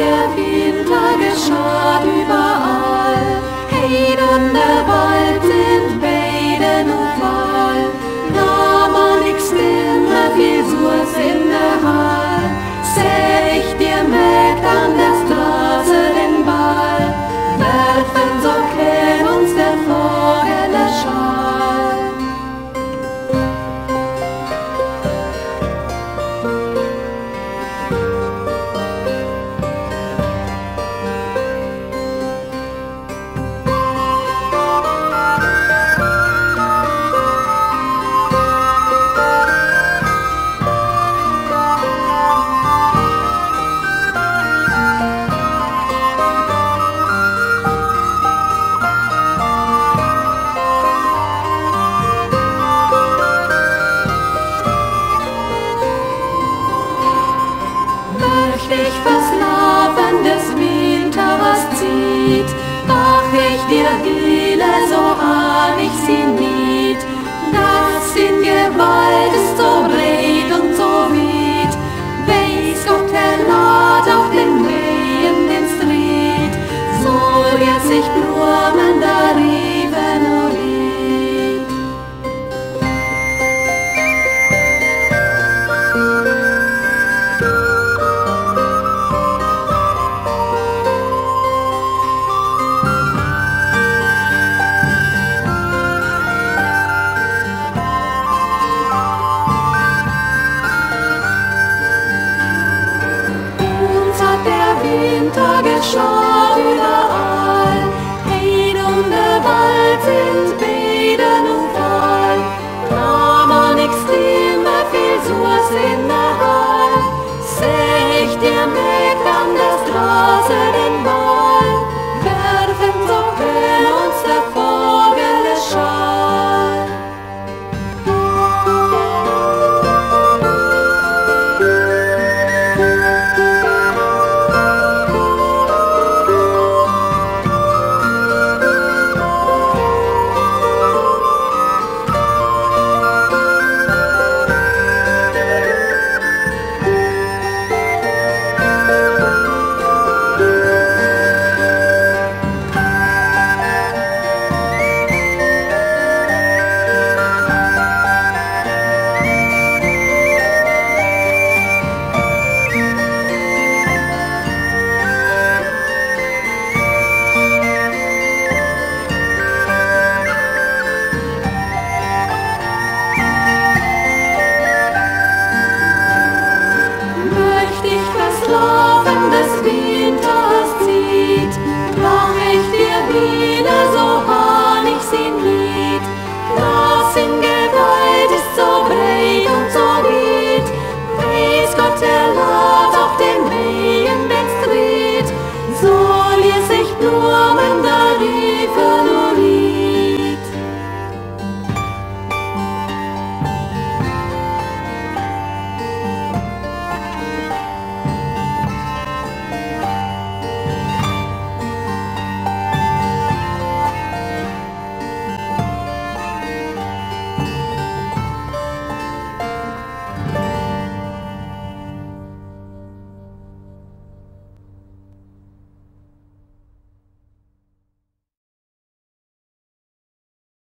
der Winter geschah überall. dich versklavendes Winters zieht, mach ich dir die Sinne all, seh ich dir mit an der Straße den Ball. love and this peace.